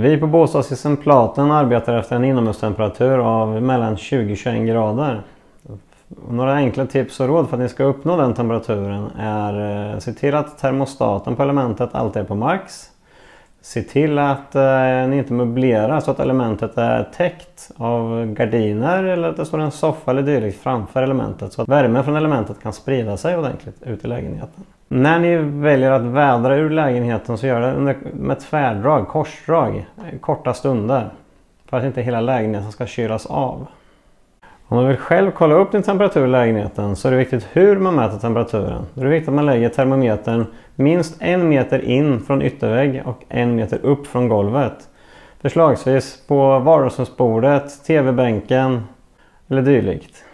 Vi på bostadshusen Platen arbetar efter en inomhustemperatur av mellan 20-21 grader. Några enkla tips och råd för att ni ska uppnå den temperaturen är eh, se till att termostaten på elementet alltid är på max. Se till att eh, ni inte möblerar så att elementet är täckt av gardiner eller att det står en soffa eller dylikt framför elementet så att värmen från elementet kan sprida sig ordentligt ut i lägenheten. När ni väljer att vädra ur lägenheten så gör det med tvärdrag, korsdrag, eh, korta stunder. För att inte hela lägenheten ska kylas av. Om du vill själv kolla upp din temperatur i lägenheten så är det viktigt hur man mäter temperaturen. Då är det viktigt att man lägger termometern minst en meter in från yttervägg och en meter upp från golvet. Förslagsvis på vardagsrumsbordet, tv-bänken eller dylikt.